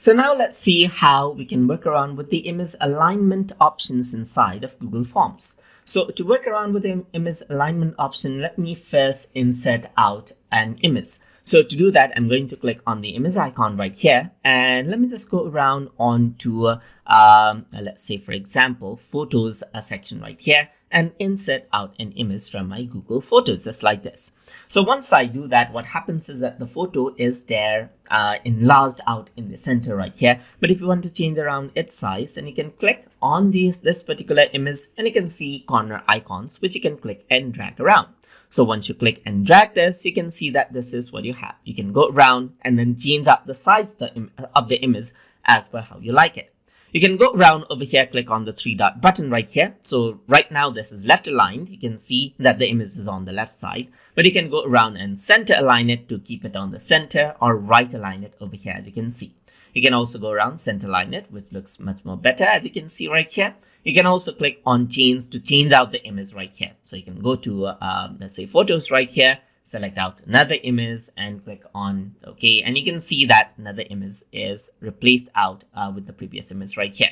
So now let's see how we can work around with the image alignment options inside of Google Forms. So to work around with the image alignment option, let me first insert out an image. So to do that, I'm going to click on the image icon right here. And let me just go around onto, um, let's say, for example, photos a section right here and insert out an image from my Google Photos, just like this. So once I do that, what happens is that the photo is there uh, enlarged out in the center right here. But if you want to change around its size, then you can click on this, this particular image and you can see corner icons, which you can click and drag around. So once you click and drag this, you can see that this is what you have. You can go around and then change up the size of the, image as per how you like it. You can go around over here, click on the three dot button right here. So right now this is left aligned. You can see that the image is on the left side, but you can go around and center align it to keep it on the center or right align it over here as you can see. You can also go around center align it, which looks much more better as you can see right here. You can also click on change to change out the image right here. So you can go to, uh, let's say photos right here, select out another image and click on OK. And you can see that another image is replaced out uh, with the previous image right here.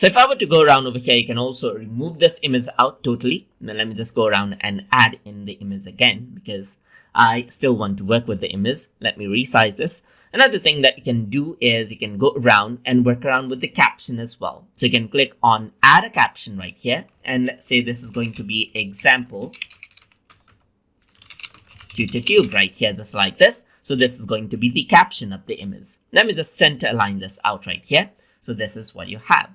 So if I were to go around over here, you can also remove this image out totally. Then let me just go around and add in the image again because I still want to work with the image. Let me resize this. Another thing that you can do is you can go around and work around with the caption as well. So you can click on add a caption right here. And let's say this is going to be example TutorTube right here, just like this. So this is going to be the caption of the image. Let me just center align this out right here. So this is what you have.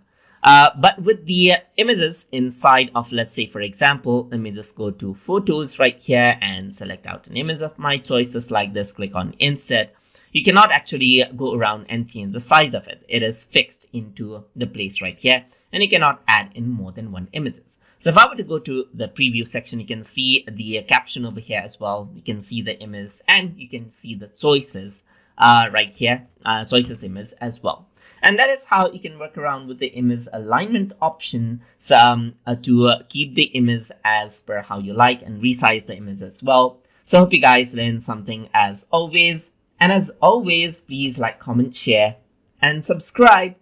Uh, but with the uh, images inside of, let's say, for example, let me just go to photos right here and select out an image of my choices like this. Click on insert. You cannot actually go around and change the size of it. It is fixed into the place right here and you cannot add in more than one images. So if I were to go to the preview section, you can see the caption over here as well. You can see the image and you can see the choices uh, right here, uh, choices image as well. And that is how you can work around with the image alignment option um, uh, to uh, keep the image as per how you like and resize the image as well. So hope you guys learned something as always. And as always, please like, comment, share, and subscribe